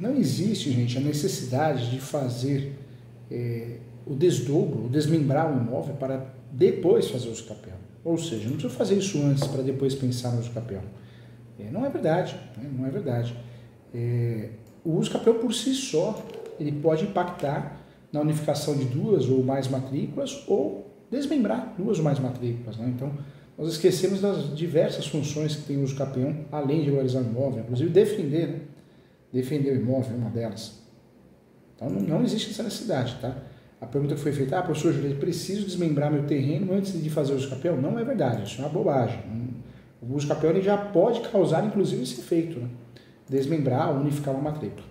não existe, gente, a necessidade de fazer é, o desdobro, o desmembrar o imóvel para depois fazer o capião. Ou seja, não precisa fazer isso antes para depois pensar no capião. É, não é verdade, né? não é verdade. É, o uso por si só, ele pode impactar na unificação de duas ou mais matrículas ou desmembrar duas ou mais matrículas. Né? Então, nós esquecemos das diversas funções que tem o uso além de regularizar o imóvel, inclusive defender, né? Defender o imóvel uma delas. Então, não, existe essa necessidade, tá? A pergunta que foi feita, ah, professor Juliette, preciso desmembrar meu terreno antes de fazer o uso? Não é verdade, isso é uma bobagem. O uso capião ele já pode causar, inclusive, esse efeito, né? desmembrar unificar uma matrícula.